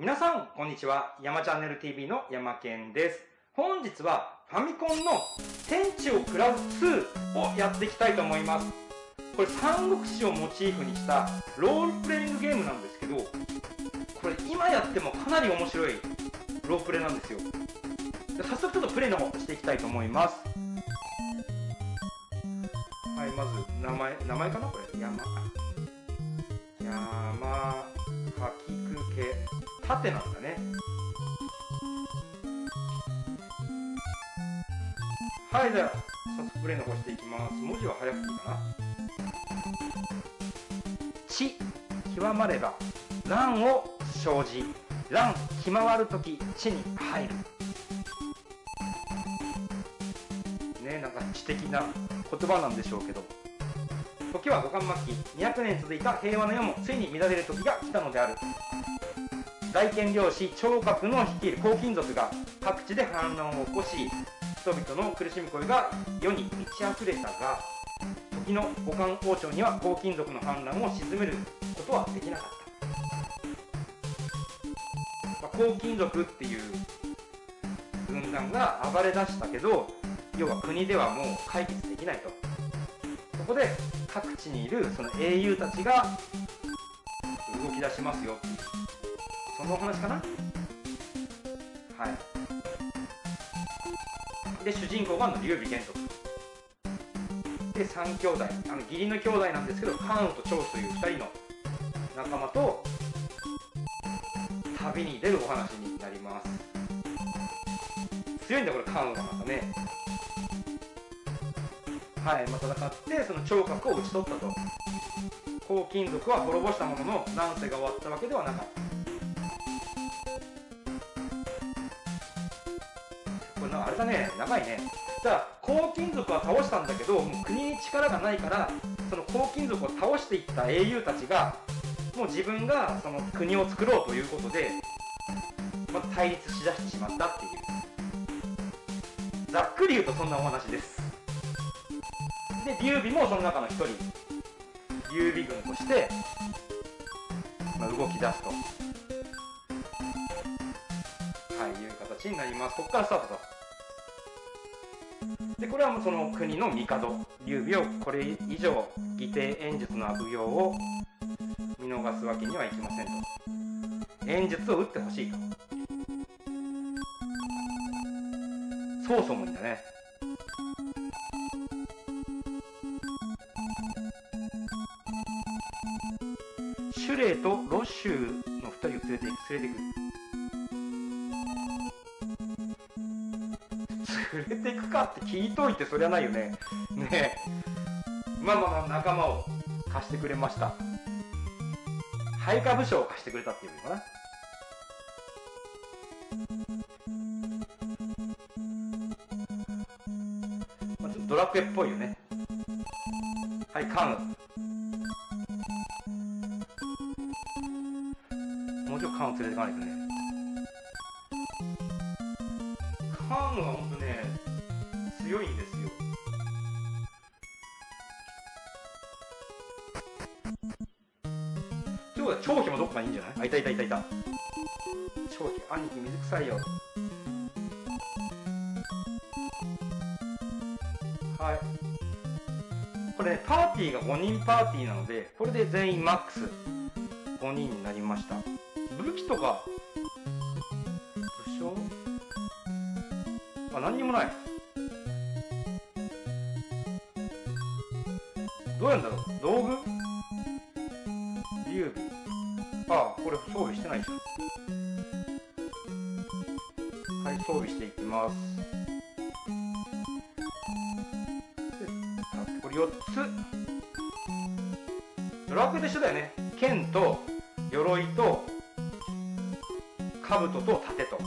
皆さん、こんにちは。山チャンネル TV の山健です。本日はファミコンの天地を食らう2をやっていきたいと思います。これ三国志をモチーフにしたロールプレイングゲームなんですけど、これ今やってもかなり面白いロープレイなんですよ。早速ちょっとプレイの方していきたいと思います。はい、まず名前、名前かなこれ。山。山、かきくけ、縦なんだね。はい、じゃあ、早速プレイの方していきます。文字は早くていいかな。地、極まれば、乱を生じ、乱、ひまるとき、地に入る。ねなんか知的な言葉なんでしょうけど。時は五冠末期、200年続いた平和の世もついに乱れる時が来たのである。大権領主聴覚の率いる黄金族が各地で反乱を起こし人々の苦しみ声が世に満ち溢れたが時の五冠王朝には黄金族の反乱を鎮めることはできなかった、まあ、黄金族っていう軍団が暴れ出したけど要は国ではもう解決できないと。そこで各地にいるその英雄たちが動き出しますよ。っていうそのお話かな？はい。で主人公が劉備玄徳。で3兄弟。あの義理の兄弟なんですけど関羽と長州という2人の仲間と旅に出るお話になります。強いんだこれ関羽がまたね。はい、まあ、戦ってその聴覚を討ち取ったと。黄金族は滅ぼしたものの乱世が終わったわけではなかった。ね長いね。じゃあ黄金族は倒したんだけどもう国に力がないからその黄金族を倒していった英雄たちがもう自分がその国を作ろうということで、まあ、対立しだしてしまったっていう。ざっくり言うとそんなお話です。で劉備もその中の一人。劉備軍として、まあ、動き出すと。はいいう形になります。ここからスタートと。これはもうその国の帝劉備をこれ以上義帝演術の悪行を見逃すわけにはいきませんと。演術を打ってほしいと。曹操もいいんだね。シュレイとロシュの2人を連れて連れてく連ていくかって聞いといてそりゃないよね。ねえ。まあまあ仲間を貸してくれました。配下武将を貸してくれたっていうのかな。まあ、ちょっとドラクエっぽいよね。はい関羽もうちょい缶を連れていかないとね。缶はほんとね強いんですよ。今日は長飛もどっかいいんじゃない？あいたいたいたいた。長飛兄貴水臭いよ。はい。これねパーティーが5人パーティーなのでこれで全員マックス。5人になりました。武器とか武将？あ何にもない。どうやんだろう？道具？劉備ああこれ装備してないじゃんはい装備していきます。これ4つ。ドラクエと一緒だよね。剣と鎧と兜と盾と。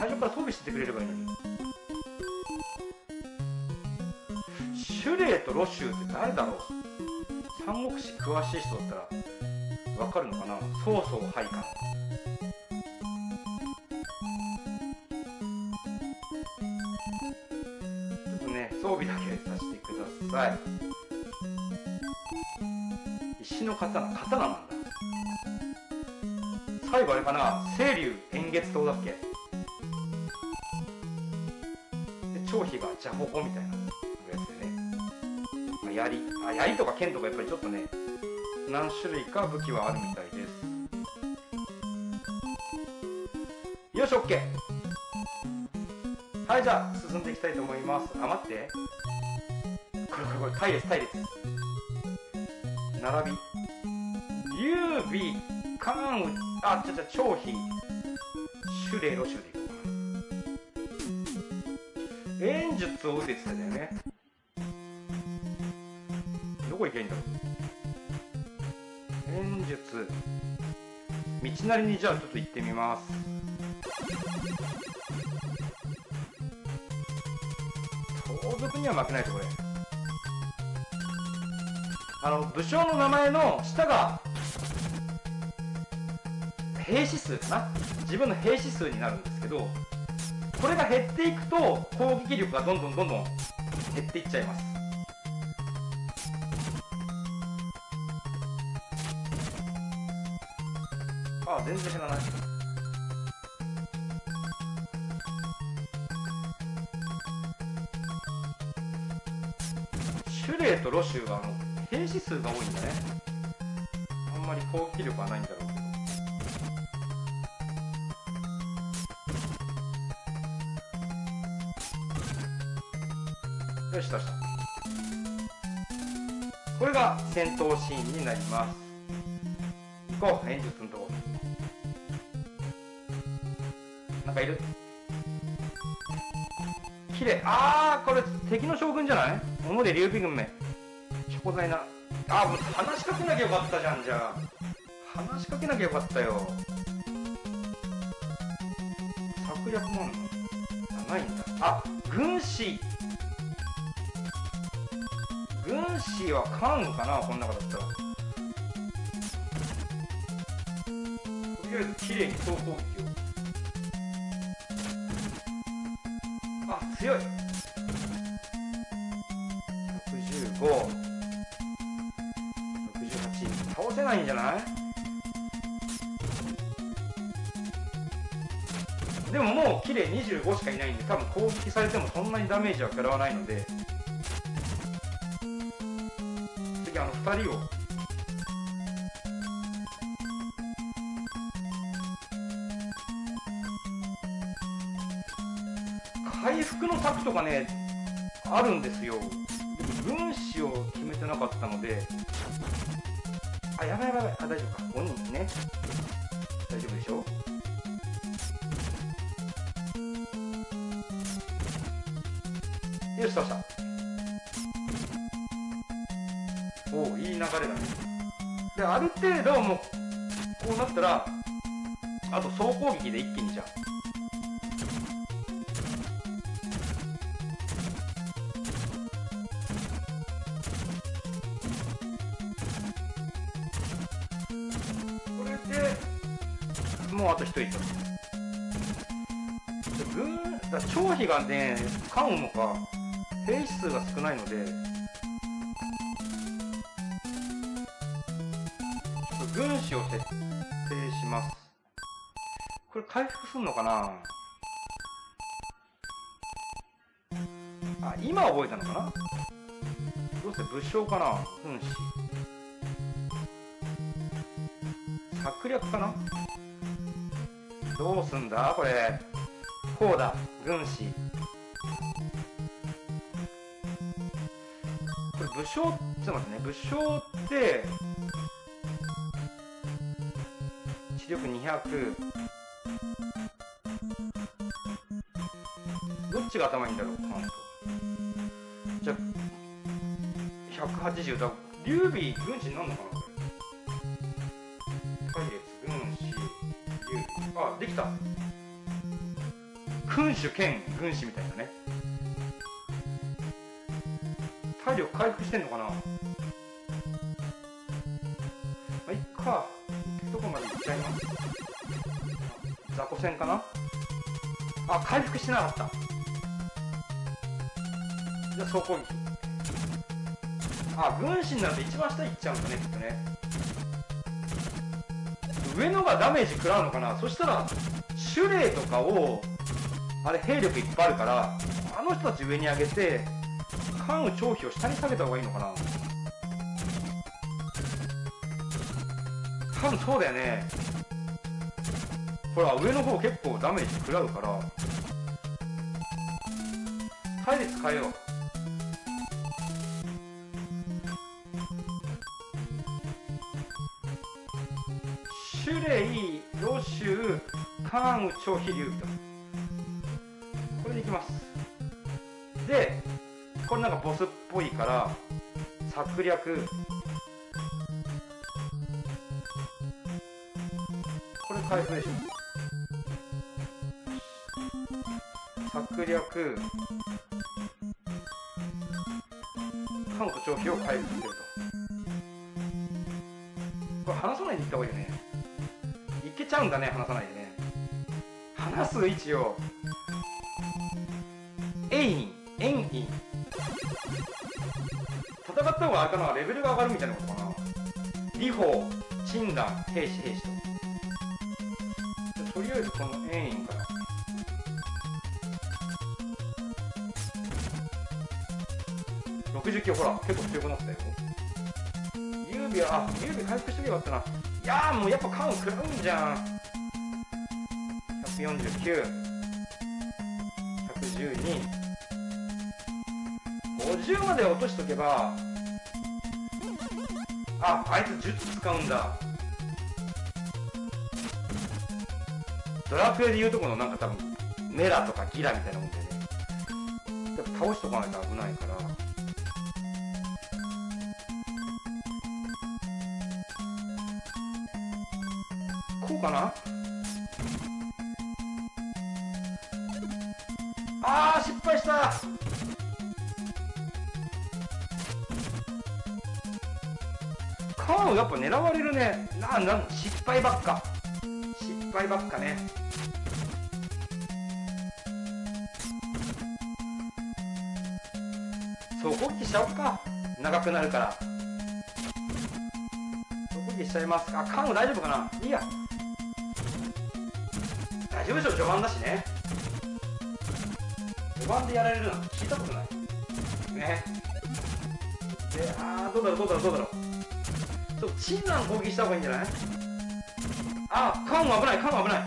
最初から装備しててくれればいいのに。シュレイとロシューって誰だろう？三国志詳しい人だったらわかるのかな？曹操配下ちょっとね装備だけさせてください。石の刀刀なんだ。最後あれかな？清流円月刀だっけ？で張飛がジャホホみたいなやつでね、まあ、槍。あ槍とか剣とかやっぱりちょっとね何種類か武器はあるみたいです。よし OK はいじゃあ進んでいきたいと思います。あ待って。これこれこれ隊列隊列並び。劉備関羽。あちゃちゃ張飛シュレロシュでいこうかな演術を打てって言ってたよね。どこ行けばいいんだろう演術。道なりにじゃあちょっと行ってみます。盗賊には負けないとこれ。あの武将の名前の下が兵士数かな？自分の兵士数になるんですけどこれが減っていくと攻撃力がどんどんどんどん減っていっちゃいます。ああ全然減らない。シュレーとロシューはあの兵士数が多いんだね。あんまり攻撃力はないんだ。戦闘シーンになります。行こう、演術のとこ。なんかいる綺麗あー、これ敵の将軍じゃない？小野で劉備軍名。チョコ材な。あ、もう話しかけなきゃよかったじゃん、じゃあ。話しかけなきゃよかったよ。策略もあんのあ、ないんだ。あ、軍師。軍師は関羽かなこの中だったらとりあえず綺麗に総攻撃を。あ強い。6568倒せないんじゃない？でももう綺麗25しかいないんで多分攻撃されてもそんなにダメージは食らわないので。2人を。回復の策とかねあるんですよ。軍師を決めてなかったので。あやばいやばいやばい。あ大丈夫か。5人ね。大丈夫でしょ？よし倒した。る程度もうこうなったらあと総攻撃で一気にじゃあこれでもうあと一人と軍だ張飛がね関羽もか兵士数が少ないのでちょっと軍師を設定します。これ回復すんのかな？あ今覚えたのかな？どうせ武将かな？軍師策略かな？どうすんだこれ？こうだ軍師。これ武将ちょっと待ってね。武将って力200どっちが頭いいんだろうカウントじゃあ180だ劉備軍師になんのかなこれ。隊列軍師劉備。あできた。君主兼軍師みたいなね。体力回復してんのかな。まあいっか。雑魚戦かな？あ回復してなかった。じゃあ総攻撃あ軍師になると一番下行っちゃうんだねきっとね。上のがダメージ食らうのかな？そしたらシュレイとかをあれ兵力いっぱいあるからあの人たち上に上げて関羽張飛を下に下げた方がいいのかな？多分そうだよね。ほら上の方結構ダメージ食らうから。体力変えよう。シュレイ、ロシュウ、カンウ、超飛竜と。これでいきます。でこれなんかボスっぽいから策略。これ回復でしょ。策略カンウと超飛を回復すると。これ離さないでいった方がいいよね。いけちゃうんだね離さないでね。離す位置をエインエンイン戦った方があれかなレベルが上がるみたいなことかな。理法診断兵士兵士と。とりあえずこのエインから60キロほら結構強くなったよ。優美はあ優美回復しとけばよかったな。いやーもうやっぱ缶食らうんじゃん。149 112 50まで落としとけば。ああいつ術使うんだ。ドラクエでいうとこのなんか多分メラとかギラみたいなもんでね。やっぱ倒しとかないと危ないから。狙われるね。ななん失敗ばっか。失敗ばっかね。そう攻撃しちゃおうか。長くなるから。攻撃しちゃいます。あカーン大丈夫かな。いいや。大丈夫でしょ。序盤だしね。序盤でやられるなんて聞いたことない。ね。であーどうだろうどうだろうどうだろう。ちょっとチンナン攻撃した方がいいんじゃない？あカン危ないカン危ない。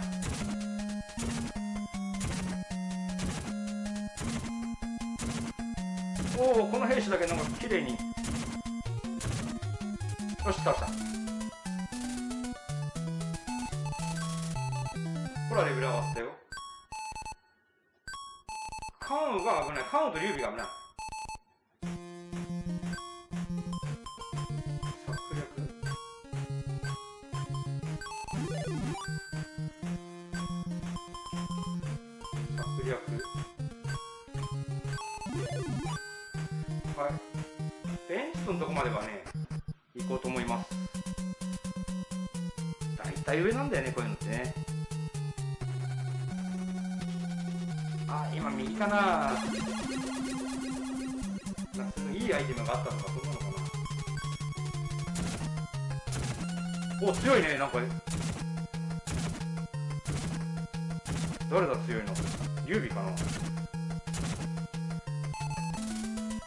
おおこの兵士だけなんか綺麗に。よし倒した。ほらレベル上がったよ。カンが危ない。カンと劉備が危ない。まではね行こうと思います。大体上なんだよねこういうのってね。あ今右かな。なんかいいアイテムがあったのかそんなのかな。お強いねなんか。誰だ強いの？劉備かな。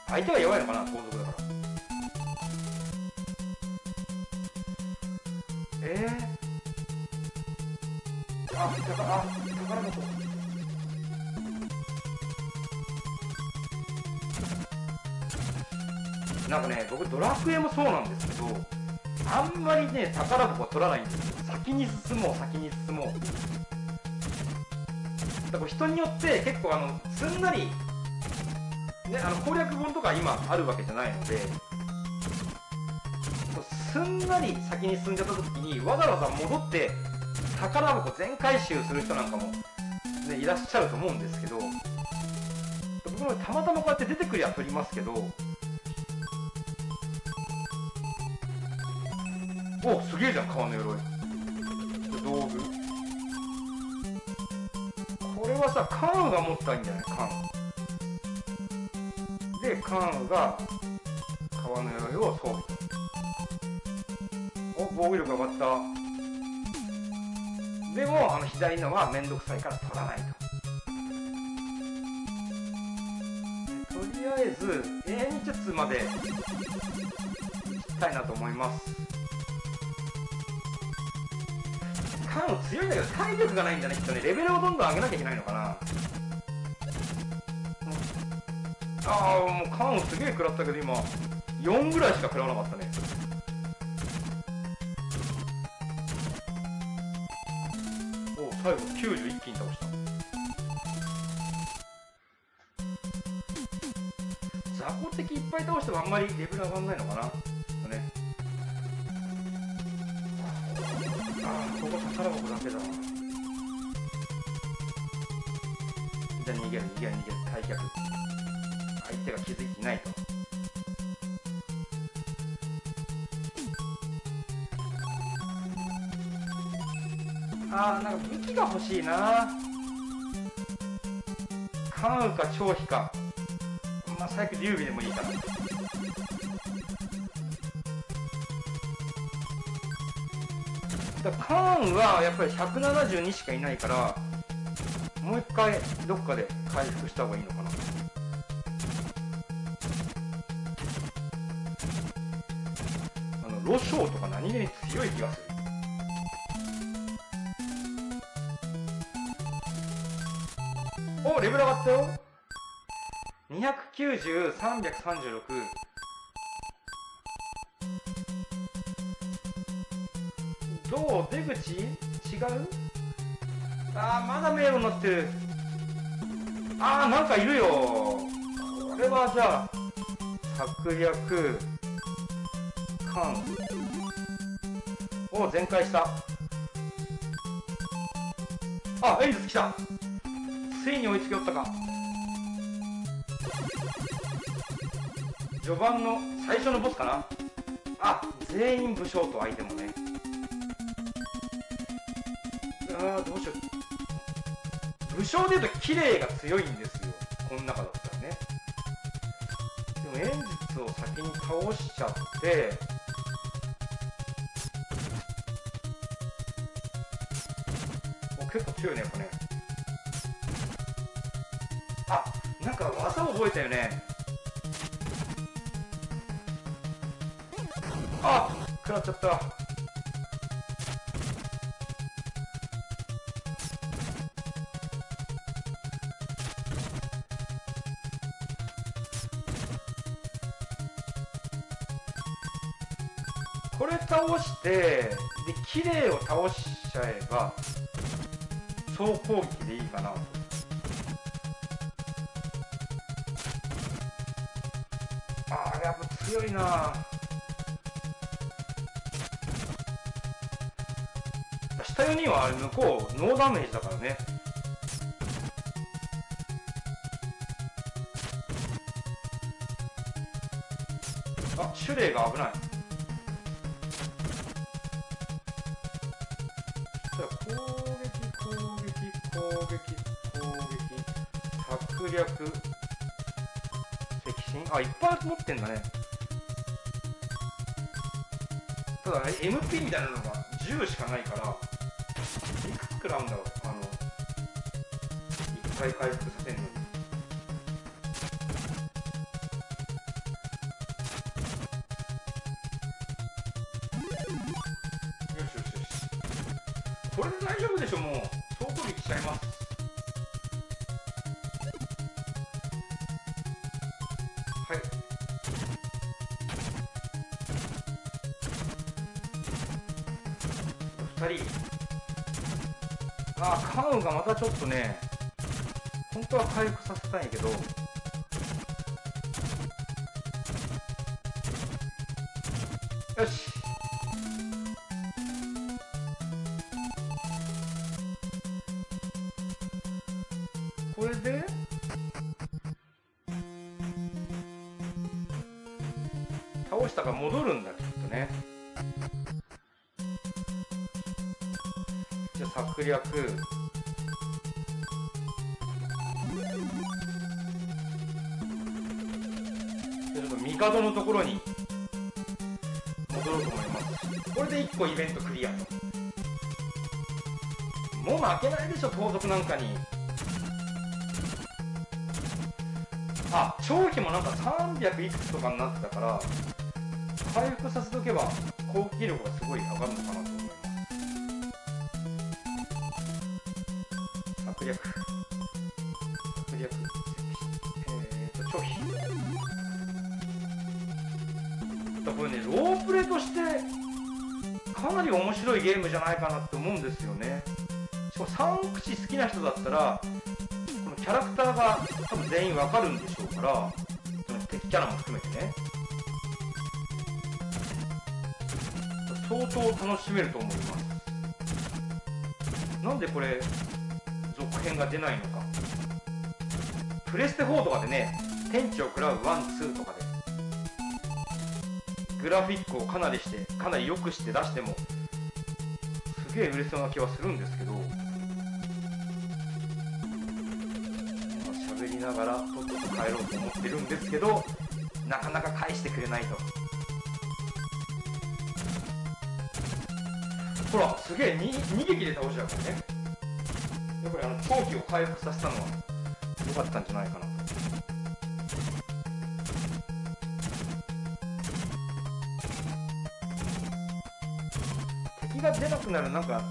相手は弱いのかな後続あ、だから、あ、宝箱。なんかね、僕ドラクエもそうなんですけど、あんまりね、宝箱取らないんですよ。先に進もう、先に進もう。だから人によって結構あの、すんなり、ね、あの攻略本とか今あるわけじゃないので、すんなり先に進んじゃった時にわざわざ戻って宝箱全回収する人なんかも、ね、いらっしゃると思うんですけど僕もたまたまこうやって出てくりゃ取りますけどおすげえじゃん革の鎧。道具。これはさカンが持ったんじゃない？カン。でカンが代わ和の鎧を装備。お防御力上がった。でもあの左のは面倒くさいから取らないと。とりあえず永遠術までいきたいなと思います。カン強いんだけど体力がないんだねきっとね。レベルをどんどん上げなきゃいけないのかな。ああもうカンすげえ食らったけど今4ぐらいしか食らわなかったね。最後90一気に倒した。雑魚敵いっぱい倒してもあんまりレベル上がんないのかな？ね。ああここ宝箱だけだ。わじゃあ逃げる逃げる逃げる。退却。相手が気づいていないと。なんか武器が欲しいな。関羽か張飛か。まあ最悪劉備でもいいかな。だから関羽はやっぱり172しかいないからもう一回どっかで回復した方がいいのかな。あのロショウとか何気に強い気がする。おレベル上がったよ。290336どう？出口？違う？あーまだ迷路になってる。あーなんかいるよ。これはじゃあ策略感。お全開した。あエイズ来た。ついに追いつけおったか。序盤の最初のボスかな。あ全員武将と相手もね。ああどうしよう。武将でいうと綺麗が強いんですよ。この中だったらね。でも演術を先に倒しちゃって。お結構強いねやっぱね。覚えたよね。あ食らっちゃった。これ倒してで綺麗を倒しちゃえば総攻撃でいいかなあ強いな。下4人はあれ向こうノーダメージだからね。あシュレイが危ない。攻撃攻撃攻撃攻撃策略赤心。あいっぱい持ってんだね。ただ MP みたいなのが10しかないからいくつ食らうんだろう。あの1回回復させるのに。またちょっとね本当は回復させたいけどよし。これで？倒したから戻るんだきっとね。じゃあ策略帝のところに。戻ろうと思います。これで1個イベントクリアと。もう負けないでしょ盗賊なんかに。あ長期もなんか300いくつとかになってたから回復させとけば攻撃力がすごい上がるのかなと思います。策略。ムじゃないかなって思うんですよね。しかも3口好きな人だったらこのキャラクターが多分全員わかるんでしょうからその敵キャラも含めてね。相当楽しめると思います。なんでこれ続編が出ないのか。プレステ4とかでね天地を食らう12とかでグラフィックをかなりしてかなり良くして出してもげえ売れそうな気はするんですけど喋りながらとっとと帰ろうと思ってるんですけどなかなか返してくれないと。ほらすげえに2撃で倒しちゃうからね。やっぱりあの長期を回復させたのは良かったんじゃないかな。出なくなるなんか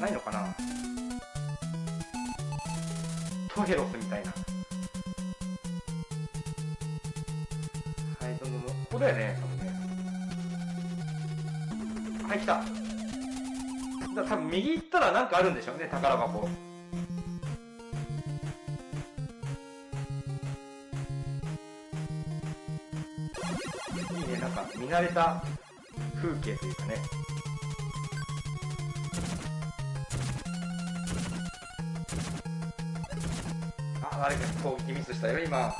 ないのかな？トヘロスみたいな。はいどんどんここだよね多分ね。はい来た。だ多分右行ったらなんかあるんでしょうね宝箱。いいねなんか見慣れた風景というかね。あ誰か攻撃ミスしたよ今。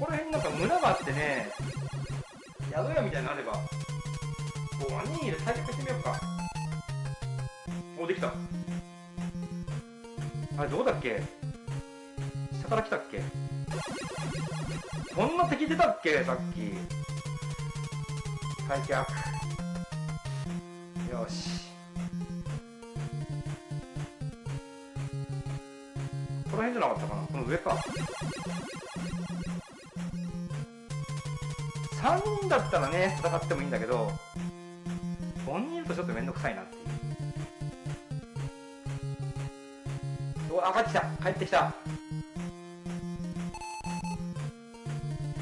この辺なんか村があってね宿屋みたいなあればおワニいる対決してみようか。おできた。あれどうだっけ？下から来たっけ？こんな敵出たっけ？さっき。退却よし。この辺じゃなかったかな？この上か。3人だったらね戦ってもいいんだけど5人いるとちょっとめんどくさいなっていう。おあ帰ってきた。帰ってきた。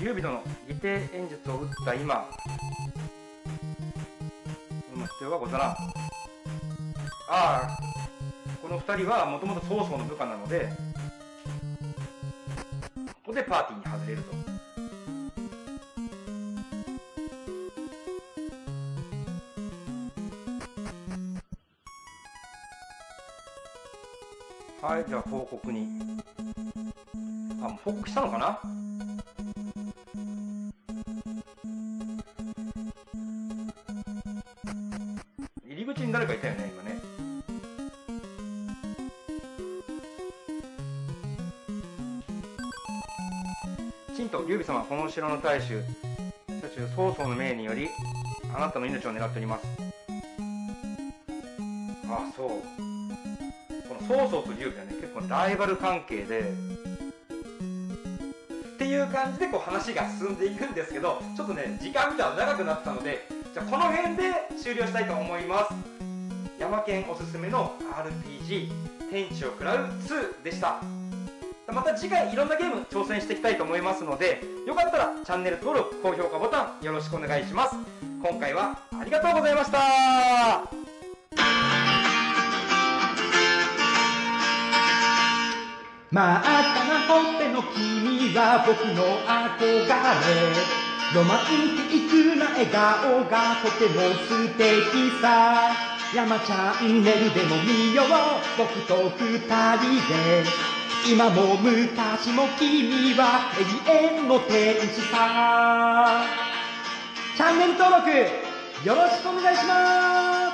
劉備殿義弟演術を打った今。必要はござらん。ああこの2人はもともと曹操の部下なのでここでパーティーに外れると。はいじゃあ報告に。あもう報告したのかな？この城の大衆大衆曹操の命によりあなたの命を狙っております。あそう。この曹操と劉備はね結構ライバル関係でっていう感じでこう話が進んでいくんですけどちょっとね時間見たら長くなったのでじゃあこの辺で終了したいと思います。山県おすすめの RPG「天地を食らう2」でした。また次回いろんなゲーム挑戦していきたいと思いますのでよかったらチャンネル登録高評価ボタンよろしくお願いします。今回はありがとうございました。真っ赤なほっぺの君は僕の憧れ。ロマンティックな笑顔がとても素敵さ。山チャンネルでも見よう。僕と二人で。今も昔も君は永遠の天使さチャンネル登録よろしくお願いします。